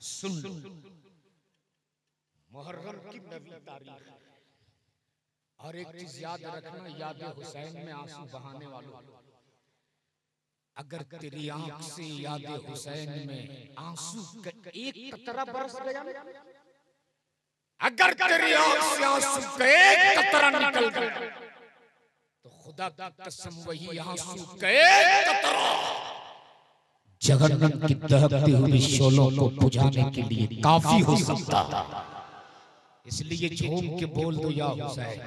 सुन लो। मुहर्रम की नवी तारीख और एक चीज़ याद रखना याद हुसैन में आँसू बहाने वालों। अगर तेरी आँख से याद हुसैन में आँसू का एक कतरा बरस गया अगर तेरी आँख से आँसू का एक कतरा निकल गया। तो खुदा की कसम वही आँसू का एक कतरा जगन्नाथ की दहकती हुई शोलों को बुझाने के लिए काफ़ी हो सकता है इसलिए झूम के बोल दो या हुसैन।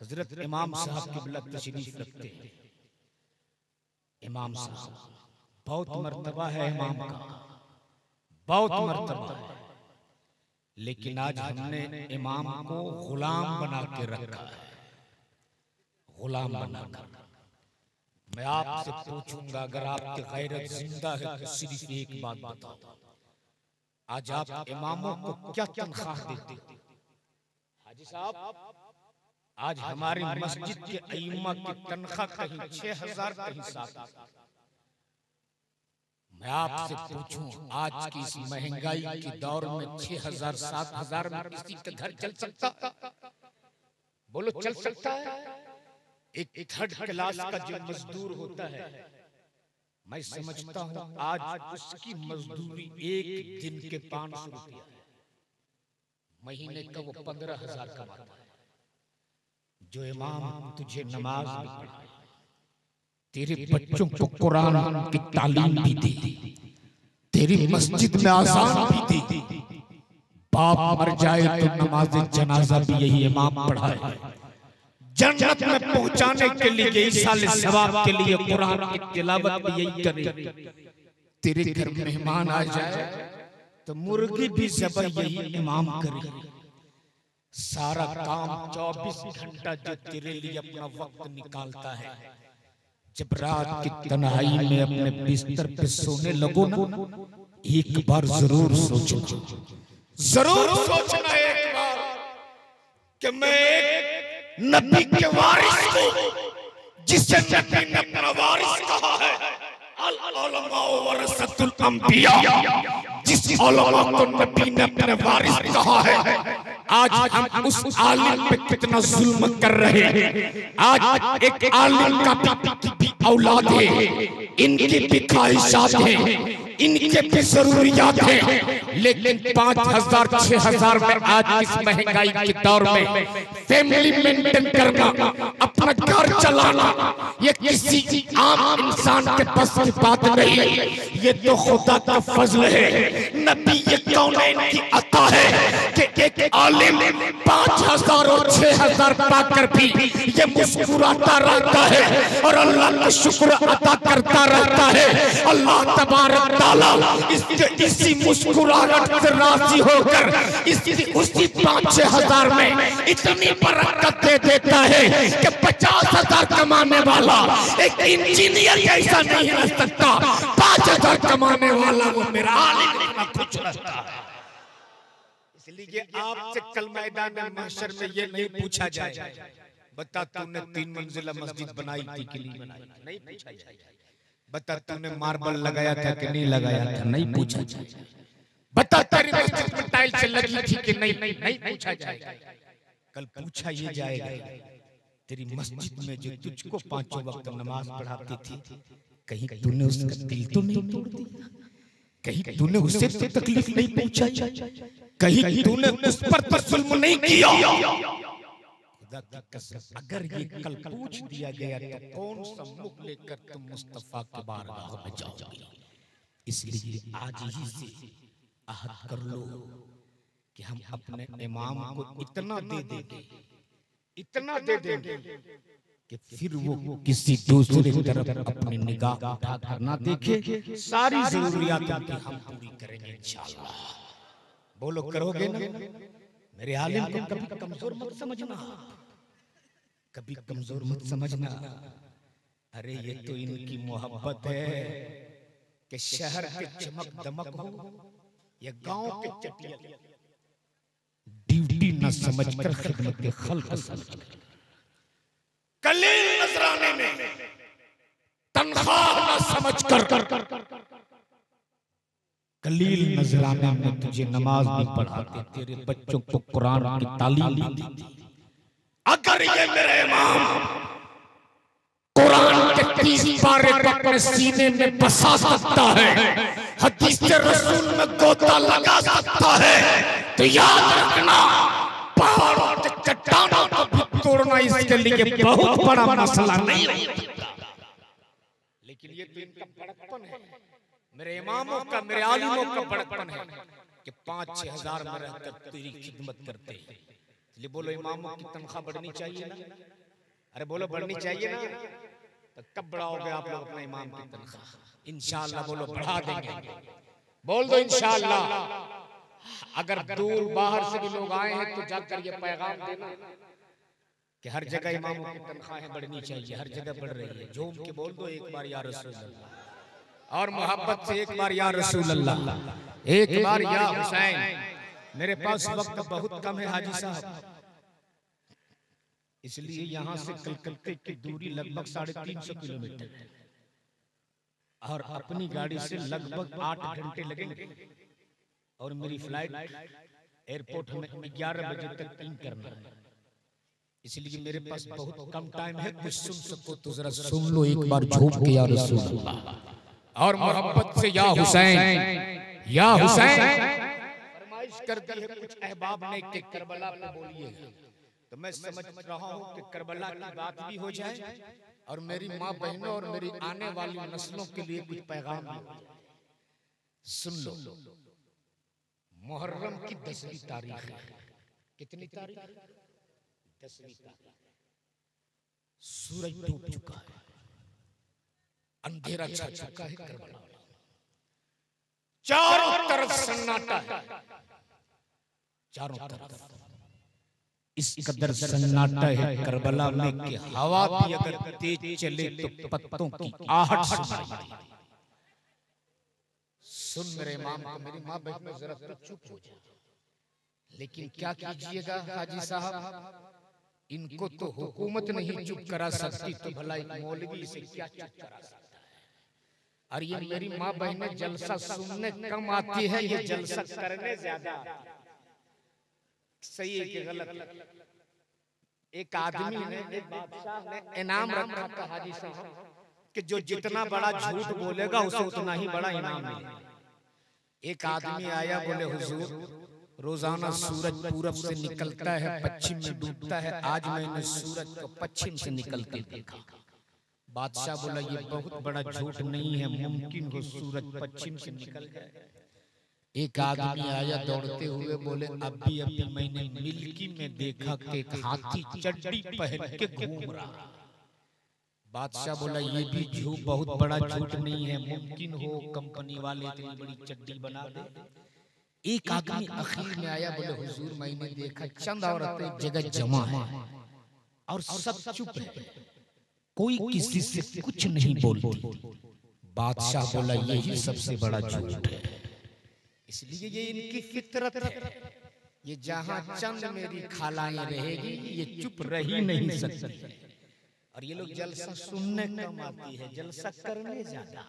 हज़रत इमाम साहब की बिलत तशरीफ़ रखते हैं। इमाम साहब, बहुत मर्तबा है इमाम का। बहुत मर्तबा है। लेकिन आज हमने इमाम को गुलाम बना के रखा है। गुलाम बना कर। मैं आपसे पूछूँगा, अगर आपकी गैरत ज़िंदा है तो सिर्फ़ एक बात बताओ। आज आप इमामों को क्या तनख्वाह देते हाजी साहब, आज हमारी मस्जिद के अइम्मा की तनख्वाह कहीं छह हज़ार कहीं सात मैं आपसे पूछूँ, आज की इस महँगाई के दौर में छह हज़ार, सात हज़ार में किसी का घर चल सकता बोलो, चल सकता है? एक थर्ड क्लास का जो मजदूर होता है मैं समझता हूँ आज उसकी मजदूरी एक दिन के पाँच सौ रुपया है महीने का वो पंद्रह हज़ार कमाता है। जो इमाम तुझे नमाज़ भी पढ़ाए तेरे बच्चों को कुरान की तालीम भी दी तेरी मस्जिद में आजान भी दी। बाप मर जाए तो नमाज़ जनाजा भी यही इमाम पढ़ाए। जन्नत में पहुँचाने के लिए साल सवाब के लिए कुरान की तिलावत यही करे। तेरे घर मेहमान आ जाए तो मुर्गी भी जबर यही इमाम करे। सारा काम 24 घंटा जो तेरे लिए अपना वक्त निकालता है। जब रात की तन्हाई में अपने बिस्तर पे सोने लगो ना, एक बार ज़रूर सोचो ज़रूर सोचना एक बार कि मैं एक नबी के वारिस को, जिसे नबी ने अपना वारिस कहा है। जिस को नबी ने अपने वारिस कहा है। आज हम उस आलिम पे कितना जुल्म कर रहे हैं। आज एक आलिम की औलाद है। इनकी भी ख्वाहिशात हैं। इनके भी जरूरियात हैं। लेकिन पाँच हज़ार छह हज़ार में आज इस महँगाई के दौर में फैमिली मेंटेन करना अपना घर चलाना ये किसी आम इंसान के बस की बात नहीं ये तो खुदा का फजल है। नबी ये कौन की अता है कि एक आलिम पाँच हज़ार और छह हज़ार पाकर भी ये मुस्कुराता रहता है और अल्लाह का शुक्र अदा करता रहता है। अल्लाह तबारक ताला इसके इसी मुस्कुराहट से राज़ी होकर इसकी उसी पाँच छह हज़ार में इतनी बरकत दे देता है कि पचास हज़ार कमाने वाला एक इंजीनियर ऐसा नहीं रह सकता पाँच हज़ार कमाने वाला वो मेरा कुछ रहता है इसलिए आपसे कल मैदान महशर में ये नहीं पूछा जाए बता तूने तीन मंजिला मस्जिद बनाई थी कि नहीं बनाई नहीं पूछा जाए बता तूने मार्बल लगाया था कि नहीं लगाया था? नहीं पूछा जाए। बता तेरी मस्जिद में टाइल्स लगी थी कि नहीं? नहीं नहीं पूछा जाए। कल पूछा ये जाएगा। तेरी मस्जिद में जो तुझको पाँचों वक्त नमाज़ पढ़ाती थी। कहीं तूने उसका दिल तो नहीं तोड़ दिया? कहीं तूने उससे तो तकलीफ़ नहीं पहुंचाई कहीं तूने उस पर तो जुल्म नहीं किया? खुदा की कसम अगर ये कल पूछ दिया गया तो कौन सा मुख लेकर तुम मुस्तफ़ा के बारगाह में जाओगे? इसलिए आज ही से आहद कर लो कि हम अपने इमाम को इतना दे देंगे इतना दे देंगे कि फिर वो किसी दूसरे तरफ़ अपनी निगाह उठाकर ना देखे। सारी जरूरियातों की हम पूरी करेंगे इंशाअल्लाह बोलो करोगे ना? मेरे आलिम को कभी कमज़ोर मत समझना। कभी कमज़ोर मत समझना। अरे ये तो इनकी मोहब्बत है कि शहर के चमक दमक हो या गाँव के चटिया। ड्यूटी न समझकर खिदमत के खल्क समझकर कलील नजराने में तनख्वाह न समझकर। कलील नजराने में तुझे नमाज़ भी पढ़ाते तेरे बच्चों को कुरान की तालीम भी अगर ये मेरे इमाम। कुरान के तीस पारे को अपने सीने में बसा सकता है? हदीस रसूल में गोता लगा सकता है? तो याद रखना, पहाड़ों के चट्टानों को भी तोड़ना इसके लिए बहुत बड़ा मसला नहीं लेकिन ये तो इनका बड़कपन है। मेरे इमामों का, मेरे आलिमों का बड़कपन है कि पाँच छह हज़ार में रहकर तेरी खिदमत करते हैं। इसलिए बोलो इमामों की तनख्वाह बढ़नी चाहिए ना। अरे बोलो बढ़नी चाहिए ना। तो कब बढ़ाओगे आप लोग अपने इमाम की तनख्वाह? इंशाल्लाह बोलो बढ़ा देंगे। बोल दो इंशाल्लाह। अगर दूर बाहर से भी लोग आए हैं तो जाकर ये पैगाम देना। कि हर जगह इमामों की तनख्वाहें बढ़नी चाहिए। हर जगह बढ़ रही है। झूम के बोल दो एक बार या रसूल अल्लाह और मोहब्बत से एक बार या रसूल अल्लाह एक बार या हुसैन। मेरे पास वक्त बहुत कम है हाजी साहब। इसलिए यहाँ से कलकत्ते की दूरी लगभग साढ़े तीन सौ किलोमीटर है। और अपनी गाड़ी से लगभग आठ घंटे लगेंगे। और मेरी फ़्लाइट एयरपोर्ट में ग्यारह बजे तक इन करना है। इसलिए मेरे पास बहुत कम टाइम है कुछ सुन सको तो जरा सुन लो एक बार झूम के या रसूल और मोहब्बत से या हुसैन। या हुसैन। कर दी है कुछ अहबाब ने कि करबला पे बोलिए तो मैं समझ रहा हूँ कि करबला की बात भी हो जाए और मेरी माँ बहनों और मेरी आने वाली नस्लों के लिए कुछ पैगाम सुन लो। मुहर्रम की दसवीं तारीख। है कितनी तारीख? दसवीं तारीख। सूरज डूब चुका है। अंधेरा छा चुका है करबला। चारों तरफ़ सन्नाटा है। चारों तरफ़। इस कदर सन्नाटा है करबला में कि हवा भी अगर तेज चले तो पत्तों की आहट सुनाई। सुन मेरे इमाम को मेरी माँ बहन में जरा तो चुप हो जाए लेकिन क्या कीजिएगा हाजी साहब? इनको तो हुकूमत नहीं चुप करा सकती तो भला एक मौलवी इसे क्या चुप करा सकता है? और ये मेरी माँ बहनें जलसा सुनने कम आती है ये जलसा करने ज़्यादा सही है कि गलत एक आदमी ने एक बादशाह ने इनाम रखा था हाजी साहब कि जो जितना बड़ा झूठ बोलेगा उसे उतना ही बड़ा इनाम मिलेगा। एक आदमी आया बोले हुजूर रोज़ाना सूरज पूरब से निकलता है पश्चिम में डूबता है आज मैंने सूरज को पश्चिम से निकलते देखा। बादशाह बोला ये बहुत बड़ा झूठ नहीं है मुमकिन हो सूरज पश्चिम से निकल जाए। एक आदमी आया दौड़ते हुए बोले अभी अभी मैंने मिल्की में देखा कि एक हाथी चड्डी पहन के घूम रहा बादशाह बोला ये भी झूठ बहुत बड़ा झूठ नहीं है मुमकिन हो कंपनी वाले इतनी बड़ी चड्डी बना दे। एक आदमी अखीर में आया बोले हुजूर मैंने देखा चंद औरतें एक जगह जमा है। और सब चुप है। कोई किसी से कुछ नहीं बोलती। बादशाह बोला यही सबसे बड़ा झूठ है इसलिए ये इनकी फितरत है। ये जहाँ चंद मेरी खालाएँ रहेगी ये चुप रह नहीं सकती। और ये लोग जलसा सुनने कम आती है जलसा करने ज़्यादा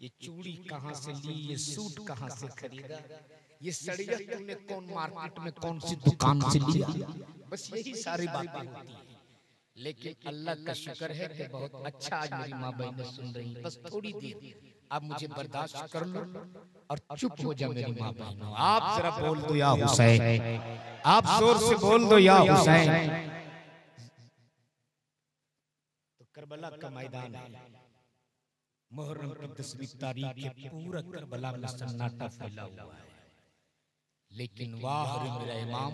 ये चूड़ी कहाँ से ली ये सूट कहाँ से खरीदा? ये सड़िया तूने कौन मार्केट में कौन सी दुकान से लिया बस यही सारी बातें होती है। लेकिन अल्लाह का शुक्र है कि बहुत अच्छा आज मेरी माँ बहनें सुन रही बस थोड़ी देर आप मुझे बर्दाश्त कर लो और चुप हो जा मेरी माँ बहनों। आप जरा बोल दो या हुसैन। आप ज़ोर से बोल दो या हुसैन। तो करबला का मैदान है। मुहर्रम की दसवीं तारीख के पूरा करबला में सन्नाटा फैला हुआ है। लेकिन वाह रे मेरा इमाम।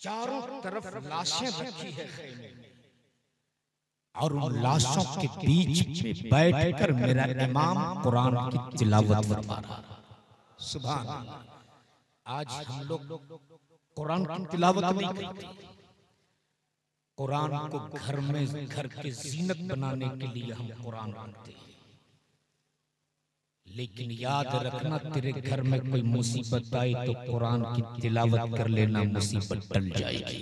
चारों तरफ़ लाशें रखी है। खेमे और उन लाशों के बीच में बैठकर मेरा इमाम कुरान की तिलावत फरमा रहा सुभान आज हम लोग कुरान की तिलावत नहीं करते। कुरान को घर में घर की जीनत बनाने के लिए हम कुरान पढ़ते हैं। लेकिन याद रखना तेरे घर में कोई मुसीबत आई तो कुरान की तिलावत कर लेना मुसीबत टल जाएगी।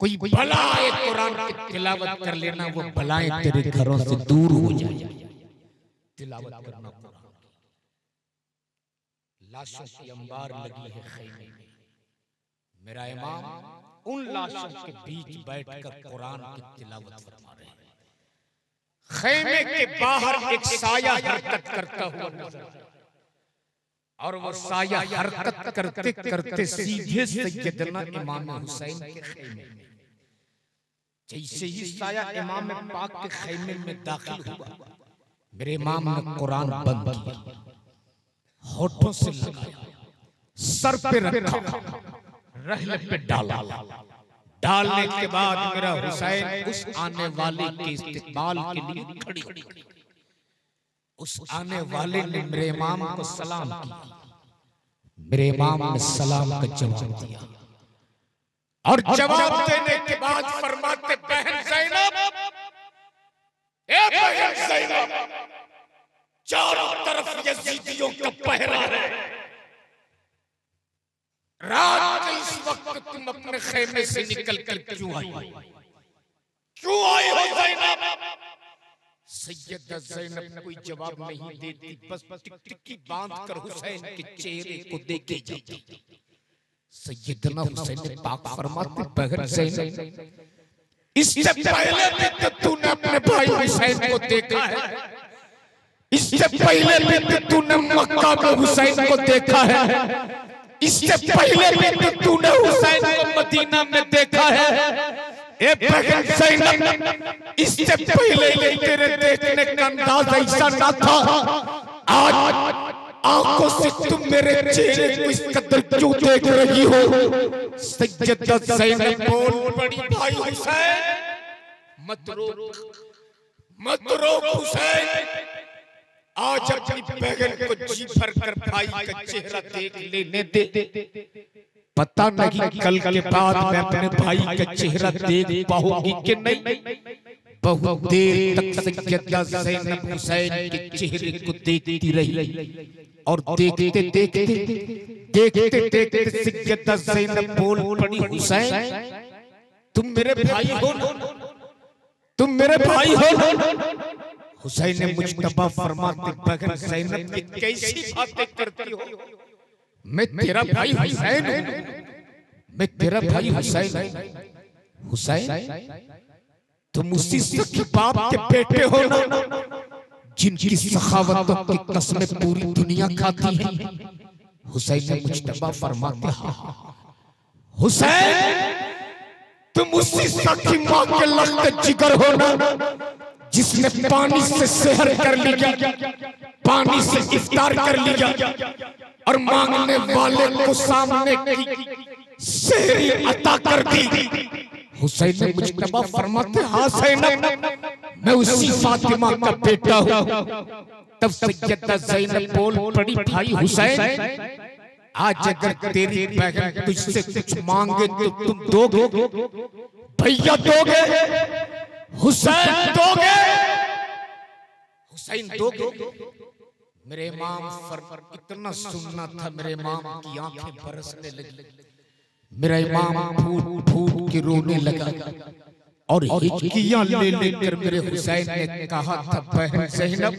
कोई भला आए कुरान की तिलावत कर लेना वो भलाएँ तेरे घरों से दूर हो जाए। तिलावत करना कुरान लाशों की अंबार लगी है खैमे में मेरा इमाम उन लाशों के बीच बैठकर कुरान की तिलावत फरमा रहे। हैं खैमे के बाहर एक साया हरकत करता हुआ नज़र और वो साया हरकत करते करते सीधे सैयदना इमाम हुसैन के खैमे में। जैसे ही साया इमाम पाक के खैमे में दाखिल हुआ मेरे इमाम ने कुरान बंद किया। होठों से लगाया। सर पे रखा। रहले पे डाला। डालने के बाद मेरा हुसैन उस आने वाले के इस्तेमाल के लिए खड़ी। उस आने वाले ने मेरे इमाम को सलाम किया। मेरे इमाम ने सलाम का जवाब दिया। और जवाब देने के बाद फरमाते बहन जैनब ए बहन जैनब चारों तरफ़ यजीदियों का पहरा है। रात इस वक्त तुम अपने खेमे से निकल कर क्यों आई क्यों आई हो जैनब? सैयदा जैनब कोई जवाब नहीं देती बस टिकटिकी बाँध कर हुसैन के चेहरे को देखे जाती। सैयदना हुसैन ने पाक फरमाते बहन जैनब इससे पहले भी तो तूने अपने भाई हुसैन को देखा है। इससे पहले भी तो तूने मक्का में हुसैन को देखा है। इससे पहले भी तो तूने हुसैन को मदीना में देखा है। ए बहन जैनब इससे पहले भी तेरे देखने का अंदाज ऐसा ना था। आज आँखों से तुम मेरे चेहरे को इस कदर क्यों देख रही हो? सैयदा जैनब बोल। पड़ी भाई हुसैन। मत रोक मत रोक हुसैन। आज अपनी बहन को जी भर कर भाई का चेहरा देख लेने दे। पता नहीं कल के बाद मैं अपने भाई का चेहरा देख पाऊँगी कि नहीं? बहुत देर तक सैयदा हुसैन के चेहरे को देखती रही। और देखते देखते देखते देखते सैयदा जैनब बोल पड़ी हुसैन तुम मेरे भाई हो तुम मेरे भाई हो हुसैन ने मुजतबा फरमाते बगैर जैनब की कैसी बातें करती हो? मैं तेरा भाई हुसैन हूँ। मैं तेरा भाई हुसैन हूँ। हुसैन तुम उसी सखी बाप के बेटे हो ना जिनकी सखावतों की कसमें पूरी दुनिया खाती है। हुसैन ने मुजतबा फरमाते हाँ हुसैन तुम उसी सखी माँ के लगते जिगर हो ना। जिसने पानी से सेहर कर लिया पानी से इफ्तार कर लिया और मांगने वाले को सामने की अता कर दी। हुसैन ने मुजतबा फरमाते हाँ सैनब मैं उसी फातिमा का बेटा हूँ। तब सैयदा जैनब बोल पड़ी भाई हुसैन आज अगर तेरी बहन तुझसे कुछ मांगे तो तुम दोगे? भैया दोगे? हुसैन दोगे। हुसैन दोगे। मेरे इमाम फर इतना सुनना था मेरे इमाम की आँखें बरसने लगी। मेरा इमाम फूट फूट के रोने लगा। और हिचकियाँ ले लेकर मेरे हुसैन ने कहा था बहन जैनब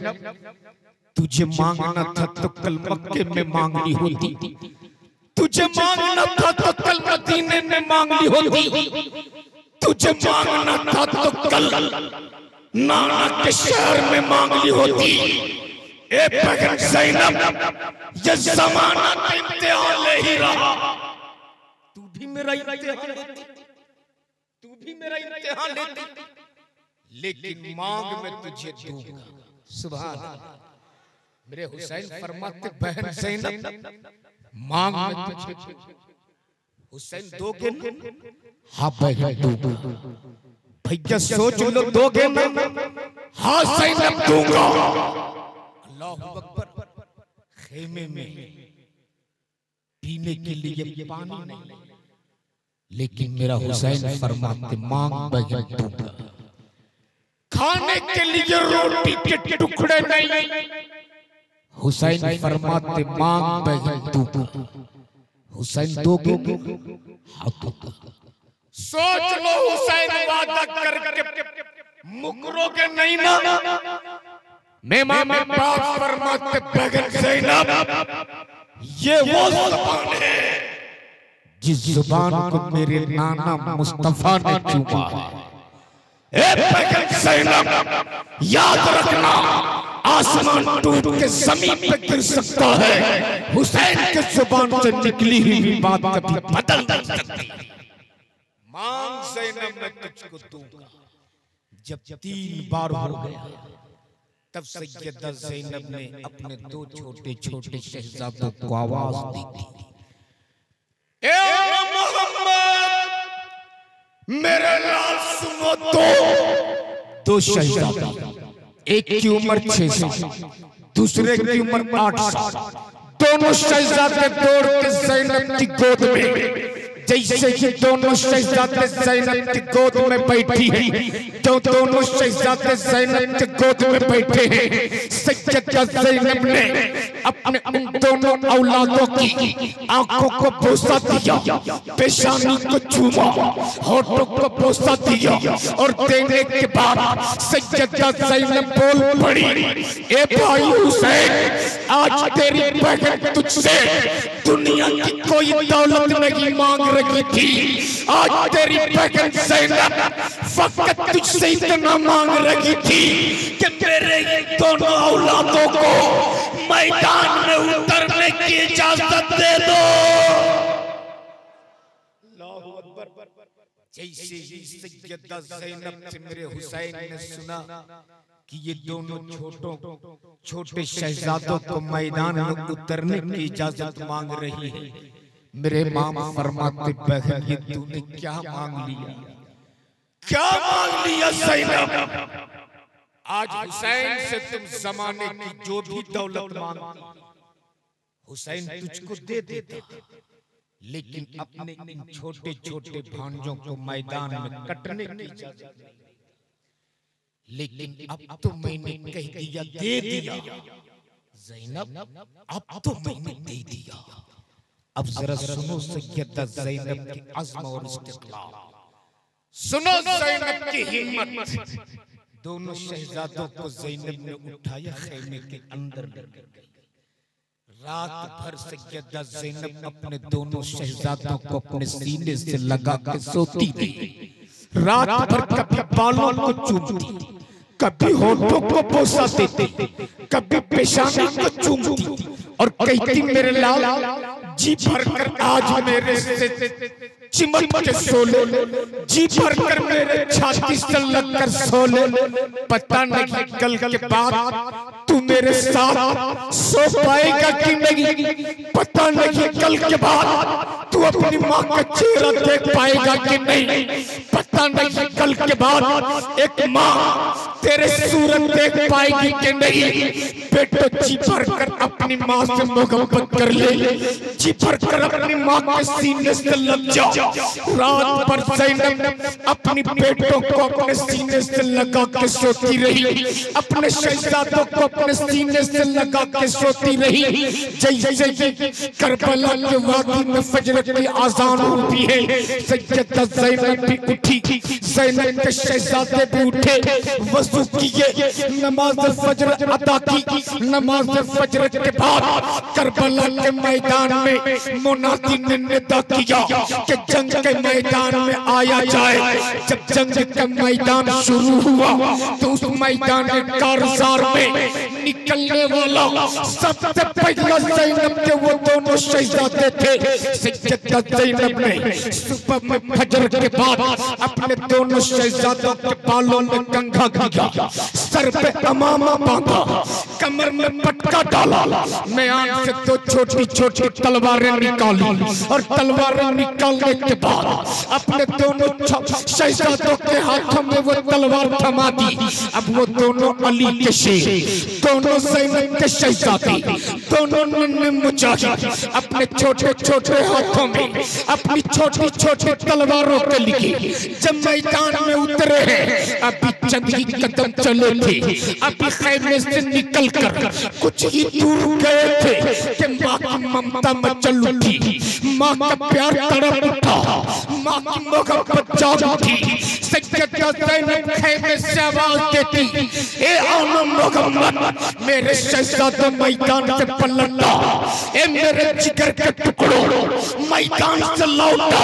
तुझे मांगना था तो कल मक्के में मांगनी होती। तुझे मांगना था तो कल मदीने में मांगनी होती। तुझे मांगना था तो कल नाना के शहर में होती। ए बहन जैनब, ये जमाना इम्तिहान ले ही रहा। तू भी मेरा इम्तिहान लेती। तू भी मेरा इम्तिहान लेती। लेकिन मांग में तुझे दूँगा। सुभान मेरे हुसैन फरमाते, बहन जैनब, मांग में तुझे हुसैन हाँ बहन दूँगा भैया सोच लो दोगे ना हाँ दूँगा। अल्लाह अकबर। खेमे में। पीने के लिए पानी नहीं। लेकिन मेरा हुसैन फरमाते मांग दूँगा। खाने के लिए रोटी के टुकड़े नहीं। हुसैन फरमाते मांग दूँगा। हुसैन दोगे हाँ सोच लो हुसैन वादा करके मुकरोगे नहीं ना मैं मामा बाप फरमाते बगन जैनब ये वो ज़ुबान है जिस ज़ुबान को मेरे नाना मुस्तफ़ा ने चूमा है। ए पैगंबर सैनब याद रखना। आसमान टूट के ज़मीन पे गिर सकता है। हुसैन के ज़ुबान से निकली हुई बात कभी बदल नहीं सकती। मांग जैनब मैं तुझको दूँगा। जब तीन बार हो गया, तब सैयदा जैनब ने अपने दो छोटे छोटे शहजादों को आवाज़ दी थी। ए मोहम्मद, मेरे लाल सुनो तो। दो शहजादा। एक की उम्र छह साल दूसरे की उम्र आठ साल दोनों शहजादे दौड़ के जैनब की गोद में। जैसे कि दोनों शहजादे जैनब की गोद में बैठी है जो दोनों शहजादे जैनब की गोद में बैठे हैं? सैयदा जैनब ने अपने उन दोनों औलादों की आँखों को बोसा दिया, पेशानी को चूमा, होठों को बोसा दिया और देने के बाद सैयदा जैनब बोल पड़ी, ए भाई हुसैन, आज तेरी बहन तुझसे दुनिया की कोई दौलत नहीं मांग रही थी आज तेरी बहन जैनब फकत तुझसे इतना मांग रही थी कि मेरे दोनों औलादों को मैदान में उतरने की इजाज़त दे दो। जैसे ही सैयदा जैनब से मेरे हुसैन ने सुना कि ये दोनों छोटों, छोटे शहजादों को मैदान में उतरने की इजाज़त मांग रही है मेरे माम फरमाते, बहन, ये तूने क्या मांग लिया? क्या मांग लिया जैनब आज हुसैन से तुम जमाने की जो भी दौलत मांगती, हुसैन तुझको दे देता। लेकिन अपने इन छोटे छोटे भांजों को मैदान में कटने की इजाज़त लेकिन अब तो मैंने कह दिया, दे दिया। जैनब, अब तो मैंने दे दिया। अब जरा सुनो सैयदा जैनब की अज़्म और इस्तिक़लाल। सुनो जैनब की हिम्मत। दोनों शहजादों को जैनब ने उठाया खेमे के अंदर रात भर सैयदा जैनब अपने दोनों शहजादों को अपने सीने से लगा के सोती रही रात भर कभी बालों को चूमती कभी होठों को बोसा देती कभी पेशानी को चूमती और कहती मेरे लाल जी भर कर आज मेरे से चिमट के सोले, जी भर कर मेरे छाती से लग कर सोले। पता नहीं कल के बाद तू मेरे साथ सो पाएगा कि नहीं। पता नहीं कल के बाद तू अपनी माँ का चेहरा देख पाएगा कि नहीं। पता नहीं कल के बाद एक माँ तेरे सूरत देख पाएगी कि नहीं। बेटो, जी भर कर अपनी माँ से मोहब्बत कर ले। जी भर कर अपनी माँ के सीने से लग जा। रात भर जैनब अपनी बेटों को अपने सीने से लगा के सोती रही। अपने शहजादों को अपने सीने से लगा के सोती रही। जैसे करबला के वादी में फजर की आजान होती है। सैयदा जैनब भी उठी। जैनब के शहजादे भी उठे। वज़ू किए। नमाज़ फजर अदा की। नमाज़ फजर के बाद करबला के मैदान में मुनादी ने निदा किया कि जंग के मैदान में आया जाए। जब जंग का मैदान शुरू हुआ तो उस मैदान के कारजार में निकलने वाला सबसे पहला जैनब के वो दोनों शहजादे थे। सैयदा जैनब ने सुबह में फजर के बाद अपने दोनों शहजादों के बालों में कंघा किया। सर पे अमामा बांधा, कमर में पटका डाला। मैं आँख से दो छोटी छोटी तलवारें निकाली और तलवारें निकालने के बाद अपने दोनों शहजादों के हाथों में वो तलवार थमा दी। अब वो दोनों अली के शेर, दोनों जैनब के शहजादे, दोनों मुजाहिद अपने छोटे छोटे हाथों में, अपनी छोटी छोटी तलवारों के लिए जब मैदान में उतरे हैं, अभी चंद ही कदम चले थे, अभी खैमे से निकल कर कुछ ही दूर गए थे कि माँ ममता मचल उठी माँ का प्यार तड़प उठा माँ की मोहब्बत जाग उठी सैयदा ज़ैनब खैमे से आवाज़ देती। ए औनो मोहम्मद, मेरे शहजादे मैदान से पलटा ए मेरे जिगर के टुकड़ों मैदान से लौटा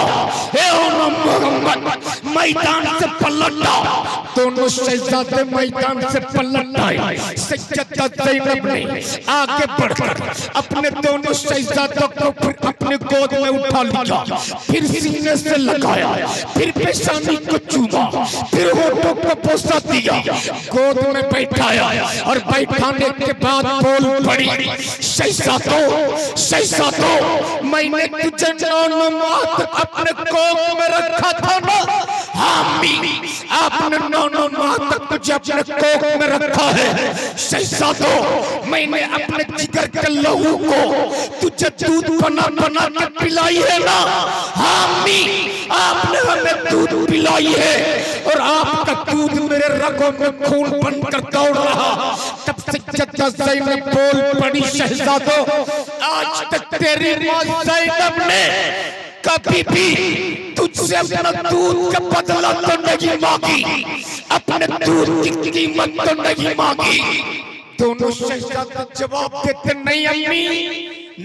ए औनो मोहम्मद मैदान से पलटा। दोनों शहजादे मैदान से पलट आए सैयदा ज़ैनब ने आगे बढ़कर अपने दोनों शहजादों को फिर अपने गोद में उठा लिया। फिर सीने से लगाया, फिर पेशानी को चूमा, फिर होठों को बोसा दिया। गोद में बैठाया और बैठाने के बाद बोल पड़ी, शहजादों शहजादों, मैंने तुझे अपने कोख में रखा था ना? हामी आपने नौ नौ तक तुझे अपने कोख में रखा है, शहजादों, मैंने अपने जिगर के लहू को तुझे दूध बना बना के पिलाई है ना? हामी आपने हमें दूध पिलाई है और आपका दूध मेरे रगों में खून बनकर दौड़ रहा। तब से जद्दा ज़ैनब बोल पड़ी, शहजादों, आज तक तेरी माँ ज़ैनब ने कभी भी तुझसे अपना दूध का बदला तो नहीं मांगी। अपने दूध की कीमत तो नहीं मांगी। दोनों शहजादे जवाब देते, नहीं अम्मी,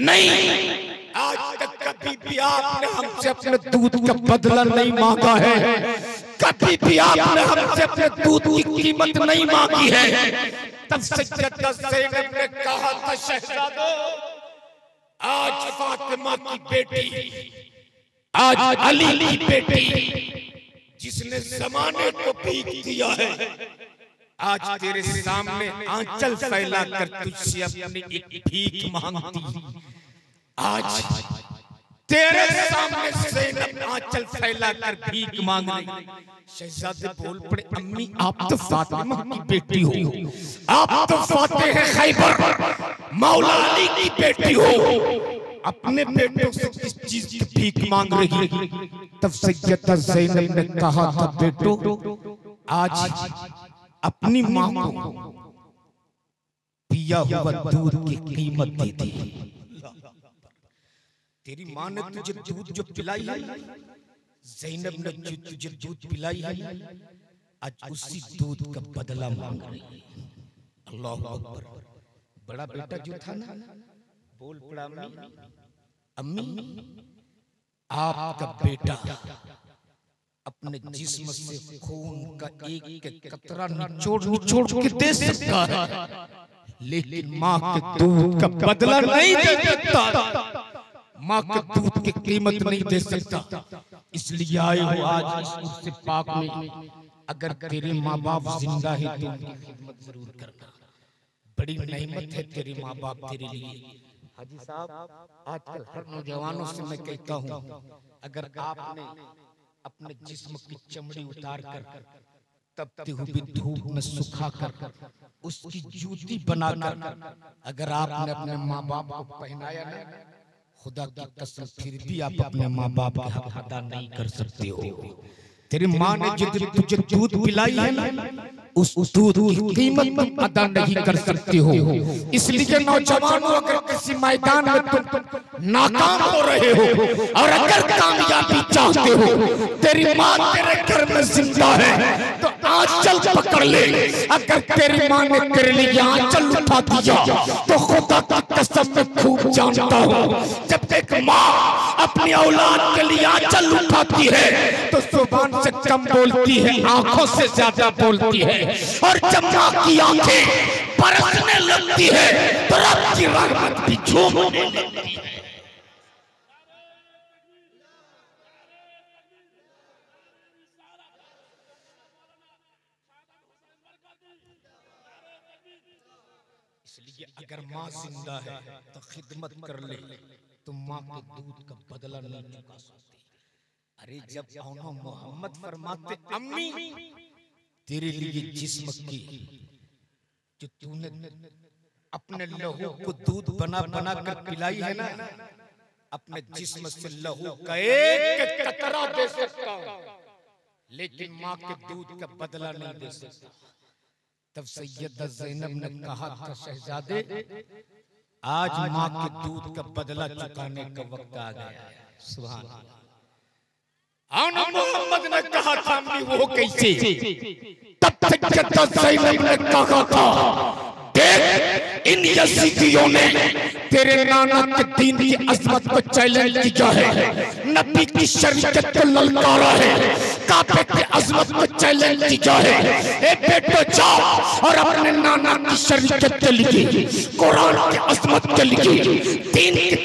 नहीं। आज तक कभी भी आपने हमसे अपने दूध का बदला नहीं मांगा है। कभी भी आपने हमसे अपने दूध की कीमत नहीं मांगी है। तब सैयदा ज़ैनब ने कहा था शहजादों, आज फातिमा की बेटी आज अली की बेटी जिसने जमाने को भीग दिया है। आज तेरे सामने आंचल फैला कर तुझसे अपनी एक भीख मांगती आज तेरे सामने ज़ैनब आंचल फैला कर भीख मांग रही। शहजादे बोल पड़े अम्मी आप तो फातिमा की बेटी हो। आप तो फातेह खैबर। मौला अली की बेटी हो। अपने बेटों से किस चीज़ की भीख मांग रही तब सैयदा ज़ैनब ने कहा था बेटो, आज अपनी माँ को पिया हुआ दूध की कीमत दे दी। तेरी माँ ने तुझे दूध जो पिलाई है, ज़ैनब ने जो तुझे दूध पिलाई है, आज उसी दूध का बदला मांग रही है। अल्लाह अकबर, बड़ा बेटा जो था ना बोल पड़ा अम्मी। अम्मी आपका बेटा अपने जिस्म से खून का एक एक कतरा निचोड़ निचोड़ के दे सकता है। लेकिन माँ के दूध का बदला नहीं दे सकता। माँ के दूध की कीमत नहीं दे सकता। इसलिए आए हो आज उससे पाक में। अगर तेरे माँ बाप ज़िंदा है तो उनकी खिदमत ज़रूर करना। बड़ी नेमत है तेरे माँ बाप तेरे लिए। हाजी साहब आजकल हर नौजवानों से मैं कहता हूँ अगर आपने अपने जिस्म की चमड़ी उतार कर तपती हुई धूप में सुखा कर उसकी जूती बनाकर अगर आपने अपने माँ बाप को पहनाया ना खुदा की कसम फिर भी आप अपने माँ बाप का हक अदा नहीं कर सकते हो। तेरी माँ ने जो तुझे दूध पिलाई है ना उस दूध की कीमत अदा नहीं कर सकते हो। इसलिए नौजवानों अगर किसी मैदान में तुम नाकाम हो रहे हो और अगर कामयाबी चाहते हो तेरी माँ तेरे घर में ज़िंदा है तो आंचल पकड़ ले। अगर तेरी माँ ने तेरे लिए आंचल उठा दिया तो खुदा की कसम में खूब जानता हूँ। जब एक माँ अपनी औलाद के लिए आंचल उठाती है तो ज़ुबान से कम बोलती है आँखों से ज़्यादा बोलती है। और जब की आँखें बरसने लगती है तो रब की रहमत भी झूमने लगती है। इसलिए अगर माँ ज़िंदा है तो खिदमत कर ले तो माँ के दूध का बदला नहीं चुका सकती। अरे, जब मोहम्मद फरमाते, अम्मी तेरे लिए जिस्म की जो तूने अपने लहू को दूध बना बना कर पिलाई है ना? अपने जिस्म से लहू का एक कतरा दे सकता हूँ। लेकिन माँ के दूध का बदला नहीं दे सकता। तब सैयदा जैनब ने कहा था शहजादे आज माँ के दूध का बदला चुकाने का वक्त आ गया है। सुभान अल्लाह। आना मोहम्मद ने कहा था अम्मी वो कैसे? तब सैयदा जैनब ने कहा था, देख, इन यजीदियों ने तेरे नाना के दीन की अजमत को चैलेंज किया है। नबी की शरीयत को ललकारा है। काबे की अजमत को चैलेंज किया है। ए बेटो जाओ और अपने नाना की शरीयत के लिए, कुरान की अजमत के लिए, दीन की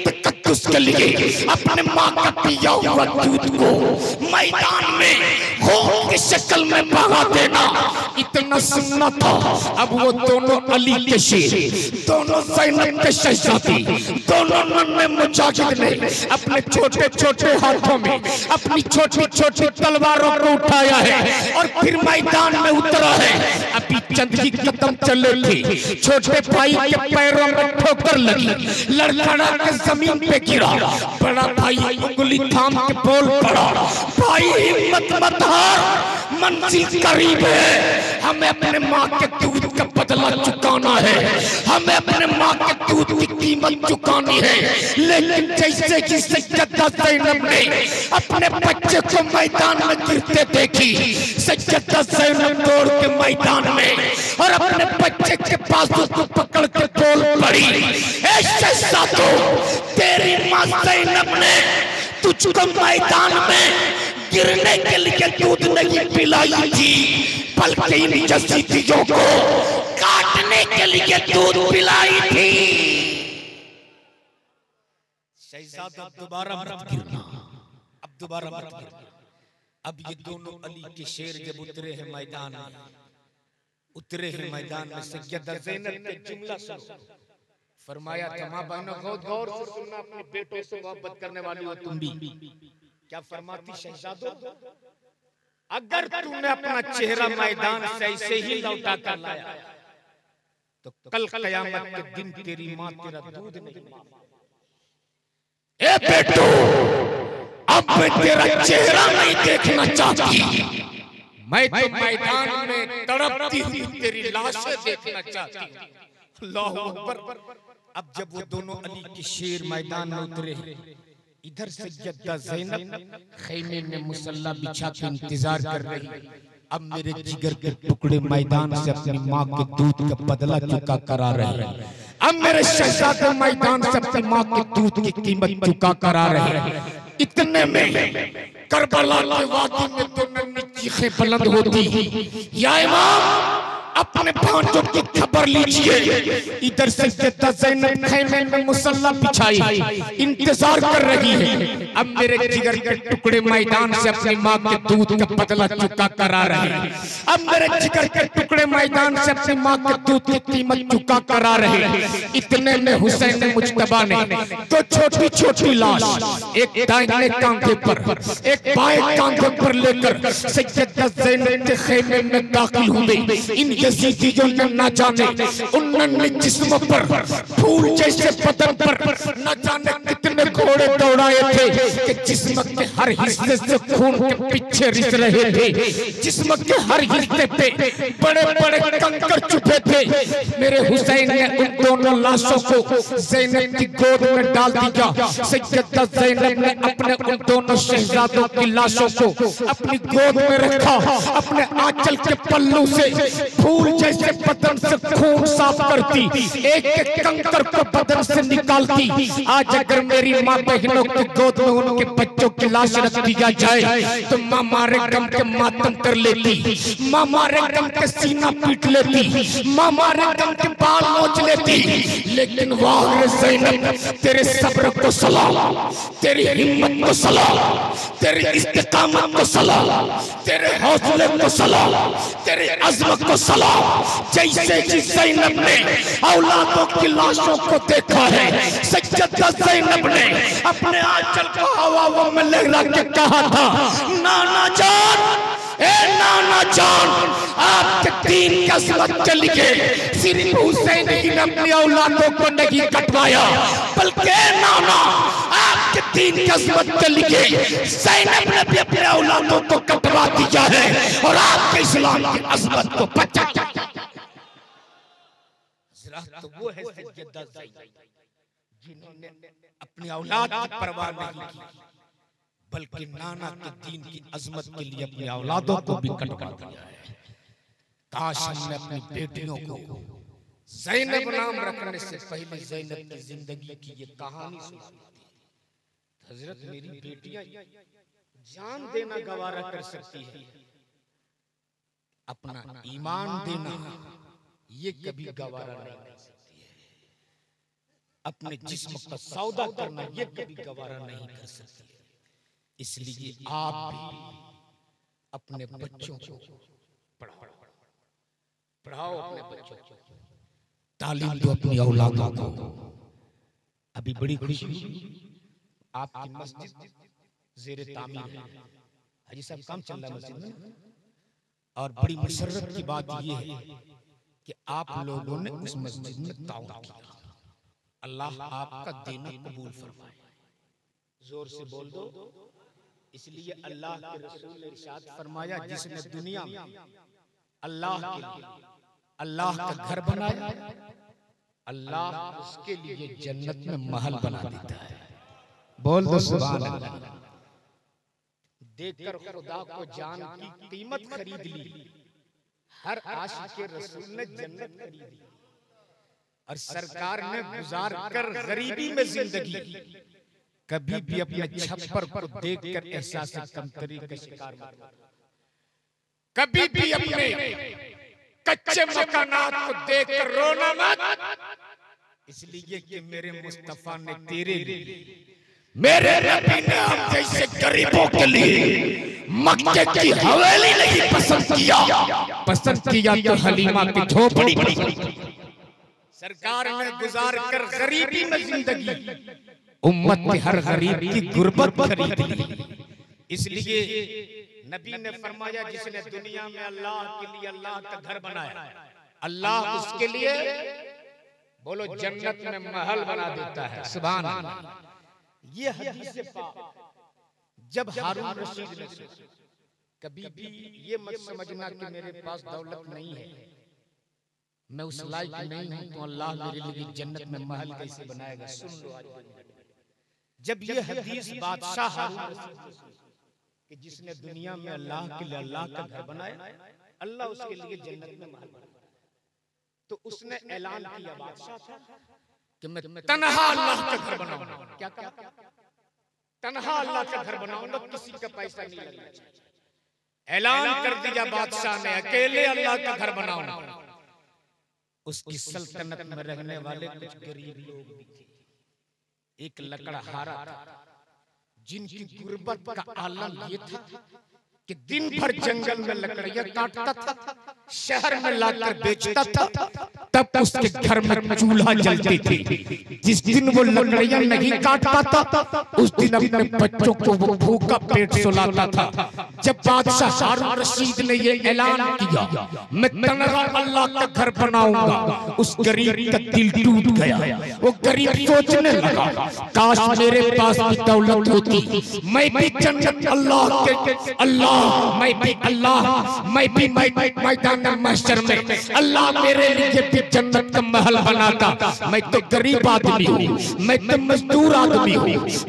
तकद्दुस के लिए अपने माँ का पिया हुआ दूध को मैदान में खून की शक्ल में बहा देना। इतना सुनना था अब वो दोनों अली के शेर, दोनों जैनब के शहजादी, दोनों नन्हे मुजाहिद ने अपने छोटे छोटे हाथों में अपनी छोटी छोटी तलवारों को उठाया है और फिर मैदान में उतरा है। अभी चंद ही कदम चले थे छोटे भाई के पैरों में ठोकर लगी, लड़खड़ा के ज़मीन पे गिरा। बड़ा भाई उंगली थाम के बोल पड़ा। भाई हिम्मत मत हार। मंजिल करीब है। हमें अपने माँ के दूध का बदला चुकाना है। हमें अपने माँ के दूध की कीमत चुकानी है। लेकिन जैसे कि जैनब ने अपने बच्चे को मैदान में गिरते देखी सज्जदा जैनब दौड़ के मैदान में और अपने बच्चे के पास उसको पकड़ के बोल पड़ी। ऐसे साथों, तेरी माँ जैनब ने तुझको मैदान में गिरने के लिए दूध नहीं पिलाई थी, बल्कि इन यजीदियों को काटने के लिए दूध पिलाई थी। अब दोबारा मत गिरना। अब ये दोनों अली के शेर जब उतरे हैं मैदान उतरे हैं मैदान में सैयदा के जुमला सुनो। फरमाया था माँ बहनों गौर गौर से सुनना अपने बेटों से मोहब्बत करने वाली हो तुम भी। क्या फरमाती शहजादो? अगर तूने अपना चेहरा मैदान से ऐसे ही लौटा कर लाया। तो कल कयामत के दिन तेरी माँ तेरा दूध नहीं। ए बेटो अब मैं तेरा चेहरा नहीं देखना चाहती। मैं तो मैदान में तड़पती हुई तेरी लाशें देखना चाहती। हूँ अल्लाह अकबर। अब जब वो दोनों अली के शेर मैदान में उतरे इधर सैयदा जैनब खैमे में मुसल्ला बिछा के इंतज़ार कर रही। अब मेरे जिगर के टुकड़े मैदान से अपनी माँ के दूध का बदला चुका करा रहे। हैं अब मेरे शहजादे मैदान से अपनी माँ के दूध की कीमत चुका करा रहे। हैं इतने में करबला के वादी में नन्ही चीखें बुलंद होती हैं। या इमाम अपने भांजों की खबर लीजिए। इधर से जैनब खैमे में मुसल्ला बिछाई। इंतज़ार कर रही है। अब मेरे जिगर के टुकड़े मैदान से अपनी माँ के दूध का बदला चुका करा रहे हैं। अब मेरे जिगर के टुकड़े मैदान से अपनी माँ के दूध की कीमत चुका करा रहे हैं। इतने में हुसैन मुजतबा ने तो छोटी छोटी लाश, एक दाहिने कांधे पर, एक बाएँ कांधे पर लेकर सैयदा जैनब के खैमे में दाखिल हुए इन यजीदियों ने न जाने उन नन्हे जिस्मों पर फूल जैसे बदन पर न जाने कितने घोड़े दौड़ाए थे कि जिस्म के हर हिस्से से खून के पीछे रिस रहे थे जिस्म के हर हिस्से पे बड़े बड़े कंकड़ चुपे थे मेरे हुसैन ने उन दोनों लाशों को जैनब की गोद में डाल दिया सैयदा जैनब ने अपने उन दोनों शहजादों की लाशों को अपनी गोद में रखा अपने आंचल के पल्लू से फूल जैसे बदन से खून साफ़ करती एक एक कंकर को बदन से निकालती। आज अगर मेरी माँ बहनों की गोद में उनके बच्चों की लाश रख दिया जाए तो माँ मारे गम के मातम कर लेती माँ मारे गम के सीना पीट लेती माँ मारे गम के बाल नोच लेती। लेकिन वाह तेरे सब्र को सलाम, तेरी हिम्मत को सलाम। तेरी इस्तिकामत को सलाम तेरे हौसले को सलाम तेरे अजमत को सलाम जैसे कि जैनब ने औलादों की लाशों को देखा है सज्जदा जैनब ने अपने आंचल को हवा में लगा के कहा था, नाना जान, ए नाना जान, आपके तीन कसमत के लिए सिर्फ़ हुसैन ने अपनी औलादों को नहीं कटवाया, बल्कि नाना तीन कसमत के लिए जैनब ने भी अपने औलादों को कटवा दिया है और आपके इस्लाम की अजमत को बचा तो वो है जिन्होंने अपनी औलाद की परवाह नहीं की, बल्कि नाना के दीन की अजमत के लिए अपनी औलादों को भी कटवा दिया है। काश हमने अपनी बेटियों को जैनब नाम रखने से पहले जैनब की ज़िंदगी की ये कहानी सुनाती हज़रत मेरी बेटियाँ जान देना गवारा कर सकती है। अपना ईमान देना ये कभी गवारा नहीं कर सकती है। अपने जिस्म का सौदा करना ये कभी गवारा नहीं कर सकती है। इसलिए आप भी अपने बच्चों को पढ़ाओ पढ़ाओ अपने बच्चों को। तालीम दो अपनी औलादों को। अभी बड़ी खुशी आपकी मस्जिद जेर तामीर है। हाजी साहब काम चल रहा है मस्जिद में? और बड़ी मुशर्रत की बात यह है कि आप लोगों ने उस मस्जिद में ताउन किया। अल्लाह आपका देना कबूल फरमाए। ज़ोर से बोल दो। इसलिए अल्लाह के रसूल ने इरशाद फरमाया जिसने दुनिया में अल्लाह के लिए अल्लाह का घर बनाया। अल्लाह उसके लिए जन्नत में महल बना देता है। बोल दो सुभान अल्लाह। देखकर खुदा को जान की कीमत खरीद ली। हर आशिक के रसूल ने जन्नत खरीद ली। और सरकार ने गुजार कर गरीबी में ज़िंदगी कभी भी अपने छप्पर को देखकर एहसास कमतरी का शिकार मत कभी भी अपने कच्चे मकानात को देखकर रोना मत। इसलिए कि मेरे मुस्तफ़ा ने तेरे लिए मेरे नबी ने हम जैसे गरीबों के लिए मक्के की हवेली नहीं पसंद किया। पसंद किया तो हलीमा की झोपड़ी सरकार ने गुजार कर गरीबी में ज़िंदगी। उम्मत के हर गरीब की गुर्बत खरीद ली। इसलिए नबी ने फरमाया जिसने दुनिया में अल्लाह के लिए अल्लाह का घर बनाया अल्लाह उसके लिए बोलो जन्नत में महल बना देता है। सुभान अल्लाह। ये हदीस पाक। जब हारून रशीद ने कभी भी ये मत समझना कि मेरे पास दौलत नहीं है। मैं उस लायक नहीं हूँ तो अल्लाह मेरे लिए जन्नत में महल कैसे बनाएगा? सुन लो आज जब ये हदीस बादशाह हारून कि जिसने दुनिया में अल्लाह के लिए अल्लाह का घर बनाया अल्लाह उसके लिए जन्नत में महल बनाया तो उसने ऐलान किया बादशाह था कि मैं तनहा अल्लाह का घर बनाऊँगा क्या क्या तनहा अल्लाह का घर बनाऊँगा किसी का पैसा नहीं लगना ऐलान कर दिया बादशाह ने अकेले अल्लाह का घर बनाऊँगा उसकी सल्तनत में रहने वाले कुछ गरीब लोग भी थे। एक लकड़हारा था। जिनकी गुर्बत का आलम ये था कि दिन भर जंगल में लकड़ियाँ काटता था शहर में लाकर बेचता था तब उसके घर में चूल्हा जलती थी। जिस दिन वो लकड़ियाँ नहीं काट पाता उस दिन अपने बच्चों को वो भूखा पेट सुलाता था। जब बादशाह हारून रशीद ने ये ऐलान किया मैं तनहा अल्लाह का घर बनाऊँगा। उस गरीब का दिल टूट गया। वो गरीब सोचने लगा काश मेरे पास भी दौलत होती मैं भी जन्नत अल्लाह के अल्लाह मैं भी अल्लाह, मैं भी मैदान महशर में। अल्लाह मेरे लिए भी जन्नत का महल बनाता। मैं तो गरीब आदमी हूँ। मैं तो मजदूर आदमी हूँ।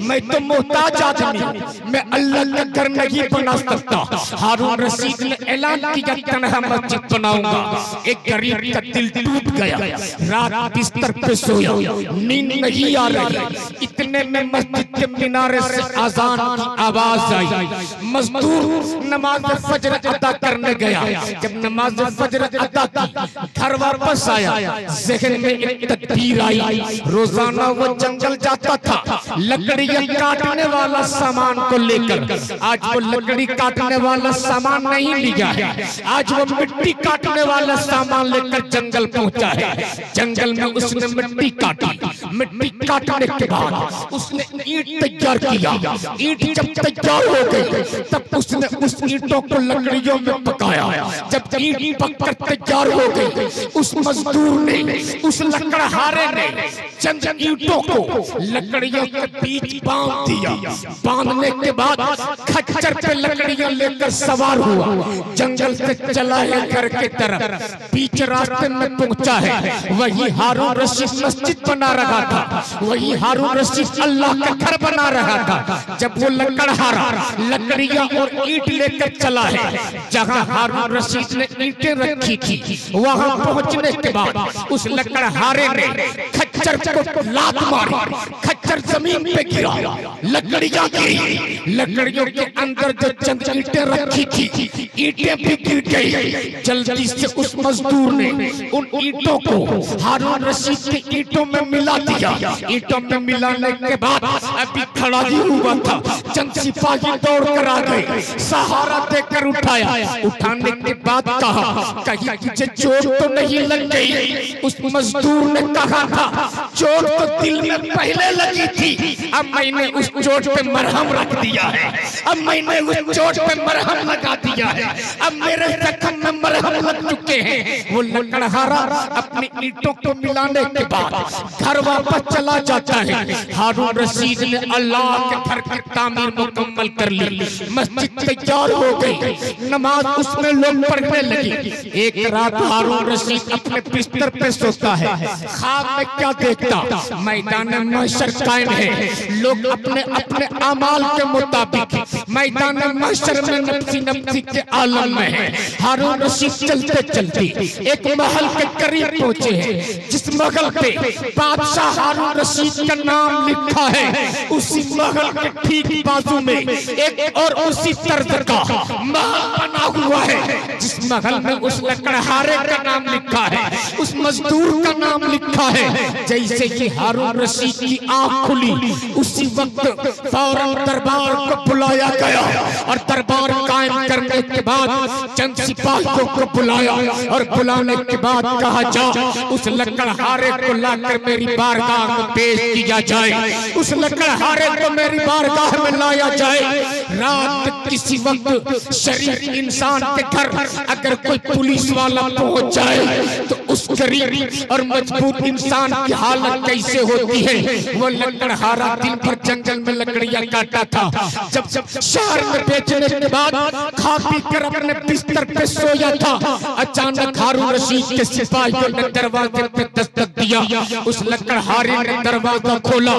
मैं तो मोहताज आदमी हूँ। मैं अल्लाह का घर नहीं बना सकता। हारून रशीद ने ऐलान किया, तनहा मस्जिद बनाऊँगा। एक गरीब का दिल टूट गया। रात बिस्तर पे सोया। नींद नहीं आ रही। इतने में मस्जिद के मिनारे से आजान की आवाज़ आई। मजदूर नमाज़ फजर अदा करने गया। जब नमाज़ फजर अदा की, घर वापस आया, जहन में एक तदबीर आई। रोज़ाना वो जंगल जाता था, लकड़ियाँ काटने वाला सामान को लेकर। आज वो लकड़ी काटने वाला सामान नहीं लिया है। आज वो मिट्टी काटने वाला सामान लेकर जंगल पहुँचा है। जंगल में उसने मिट्टी काटी। मिट्टी काटने के बाद उसने ईंट तैयार किया। ईंट जब तैयार हो गई, तब उसने उस ईंटों को लकड़ियों में पकाया। जब ईंट पककर तैयार हो गई उस मजदूर ने उस लकड़हारे ने चंद ईंटों को लकड़ियों के बीच बाँध दिया। बांधने के बाद खच्चर पे लकड़ियाँ लेकर सवार हुआ। जंगल से चला है घर की तरफ़। बीच रास्ते में पहुँचा है। वही हारून रशीद मस्जिद बना रहा था। वही हारून रशीद अल्लाह का घर बना रहा था। जब वो लकड़हारा लकड़ियाँ और ईंट लेकर चला है। जहाँ हारून रशीद ने ईंटें रखी थी, वहाँ पहुँचने के बाद उस लकड़हारे ने खच्चर को लात मारी, खच्चर ज़मीन पे गिरा, लकड़ियाँ गिरी। लकड़ियों के अंदर जो चंद ईंटें रखी थी, ईंटें भी गिर गई। जल्दी से उस मजदूर ने उन ईंटों को हारून रशीद के ईंटों में मिला दिया। ईंटों में मिलाने के बाद अभी खड़ा ही हुआ था। चंद सिपाही दौड़ कर आ गए। सहारा देकर उठाया। उठाने के बाद कहा, कहीं तुझे चोट तो नहीं लग गई? उस मजदूर ने कहा था चोट तो दिल में पहले लगी थी। अब मैंने उस चोट पे मरहम रख दिया है। अब मैंने उस चोट पे मरहम लगा दिया है। अब मेरे जख्म में मरहम लग चुके हैं। वो लकड़हारा अपनी ईंटों को मिलाने के बाद घर वापस चला जाता है। हारून रशीद ने अल्लाह के घर की तामीर मुकम्मल कर ली। मस्जिद तैयार हो गई। नमाज़ उसमें लोग पढ़ने लगे। एक रात हारून रशीद अपने बिस्तर पे सोता है। ख्वाब में क्या देखता? मैदान महशर कायम है। लोग अपने अपने अमाल के मुताबिक मैदान महशर में नफसी नफसी के आलम में है। हारून रशीद चलते चलते एक महल के करीब पहुँचे हैं, जिस महल पे बादशाह हारून रशीद का नाम लिखा है। उसी महल के ठीक बाजू में एक और उसी तर्ज का महल बना हुआ है, जिस महल में उस लकड़हारे का नाम लिखा है, उस मजदूर का नाम लिखा है, जैसे कि हारून रशीद की आँख खुली, उसी वक्त फ़ौरन दरबार को बुलाया गया, और दरबार कायम करने के बाद चंद सिपाहियों को बुलाया और बुलाने के बाद कहा, जा, उस लकड़हारे को लाकर मेरी बारगाह में पेश किया जाए। उस लकड़हारे को मेरी बारगाह में लाया जाए। रात किसी वक्त शरीफ इंसान के घर अगर कोई पुलिस वाला पहुँच जाए तो उस गरीब और मज़बूत इंसान की हालत कैसे होती है? वो लकड़हारा दिन भर जंगल में लकड़ियाँ काटा था। जब जब शहर में बेचने के बाद खा पी कर अपने बिस्तर पे सोया था। अचानक हारून रशीद के सिपाहियों ने दरवाजे पे दस्तक दिया। उस लकड़हारे ने दरवाज़ा खोला।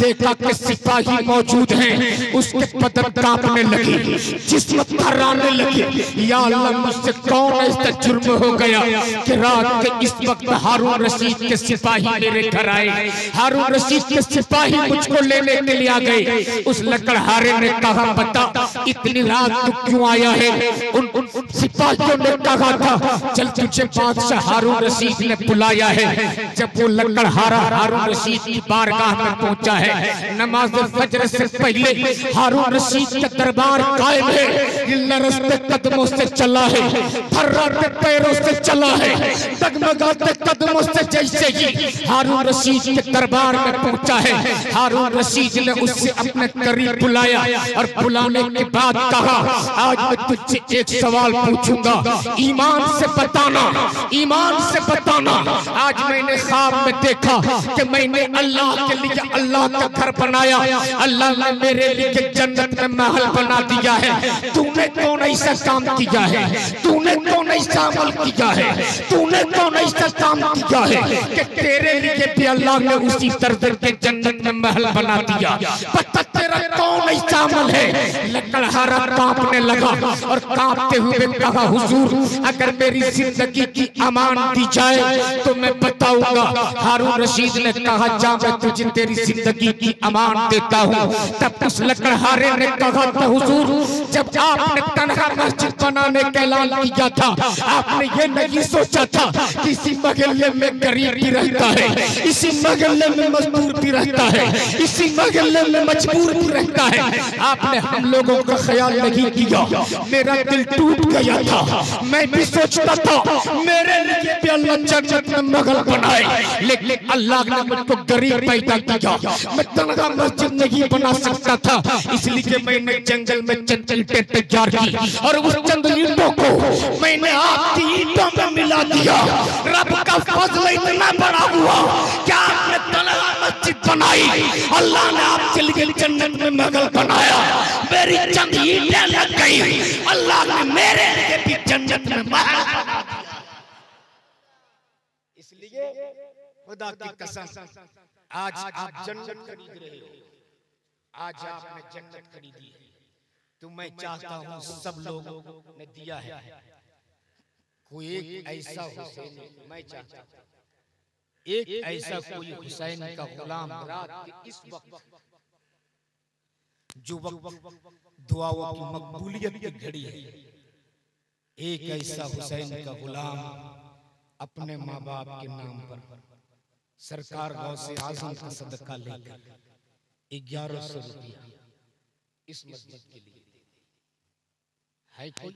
देखा कि सिपाही मौजूद हैं। उसके बदन कांपने लगे। जिस्म थर्राने लगे। या अल्लाह, मुझसे कौन ऐसा जुर्म हो गया? कि रात के इस वक्त हारून रशीद के सिपाही मेरे घर आए। हारून रशीद के सिपाही मुझको लेने के लिए आ गए। उस लकड़हारे ने कहा, बता, इतनी रात तू आया है। उन, उन, उन सिपाहियों ने कहा था चल तुझे बादशाह हारून रशीद ने बुलाया है। जब वो लकड़हारा हारून रशीद की बारगाह में पहुँचा है नमाज़ फजर से पहले हारून रशीद का दरबार कायम है। ये लरसते कदमों से चला है थर्राते पैरों से चला है डगमगाते कदमों से जैसे ही हारून रशीद के दरबार में पहुँचा है। हारून रशीद ने उससे अपने करीब बुलाया और बुलाने के बाद कहा आज मैं तुझसे एक सवाल पूछूँगा। ईमान से बताना, ईमान से बताना। आज मैंने ख्वाब में देखा कि मैंने अल्लाह के लिए अल्लाह का घर बनाया। अल्लाह ने मेरे लिए जन्नत में महल बना दिया है। तूने कौन ऐसा काम किया है? तूने कौन ऐसा अमल किया है? तूने कौन ऐसा काम किया है कि तेरे लिए भी अल्लाह ने उसी तरह के जन्नत में महल बना दिया? पता तेरा कौन ऐसा अमल है? लकड़हारा कांपने लगा और कांपते हुए कहा, हुजूर, अगर मेरी ज़िंदगी की अमान दी जाए तो मैं बताऊँगा, हारून रशीद ने कहा जा मैं तुझे तेरी ज़िंदगी की अमान देता हूँ। तब उस लकड़हारे ने कहा था हुजूर, जब आपने तनहा मस्जिद बनाने का ऐलान किया था, आपने ये नहीं सोचा था कि इसी महल्ले में गरीब भी रहता है, इसी महल्ले में मजदूर भी रहता है, इसी महल्ले में मजबूर भी रहता है। आपने हम लोगों का ख्याल नहीं किया। मेरा दिल टूट गया था। मैं भी सोचता था, मेरे लिए भी अल्लाह जन्नत में महल बनाए। लेकिन अल्लाह ने मुझको गरीब पैदा किया। मैं तनहा मस्जिद नहीं बना सकता था। इसलिए मैंने जंगल में चंद ईंटें तैयार की और उस चंद ईंटों को मैंने आपकी ईंटों में मिला दिया। रब का फजल इतना बड़ा हुआ क्या आपने तनहा मस्जिद बनाई। अल्लाह ने आपके लिए जन्नत में महल बनाया। मेरी चंद ईंटें लग गई। अल्लाह ने मेरे लिए भी जन्नत में महल इसलिए खुदा की कसम, आज आप जन्नत खरीद रहे हो। आज आपने जन्नत खरीदी है। तो मैं चाहता हूँ सब लोगों ने दिया है। कोई एक ऐसा हुसैन, मैं चाहता हूँ। एक ऐसा कोई हुसैन का गुलाम रात के इस वक्त जो वक्त दुआओं की मकबूलियत की घड़ी है। एक ऐसा हुसैन का गुलाम अपने माँ बाप के नाम पर सरकार गौसे आज़म का सदका लेकर ग्यारह सौ रुपया इस मस्जिद के लिए है कोई?